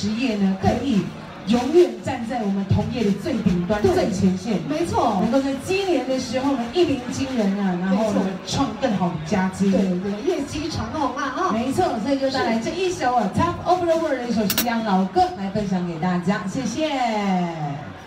职业呢，可以永远站在我们同业的最顶端、最前线，没错，能够在今年的时候呢一鸣惊人啊，然后呢创更好的佳绩，对对，业绩长虹啊啊，没错，所以就带来这一首啊《Top Over the World》的一首西洋老歌来分享给大家，谢谢。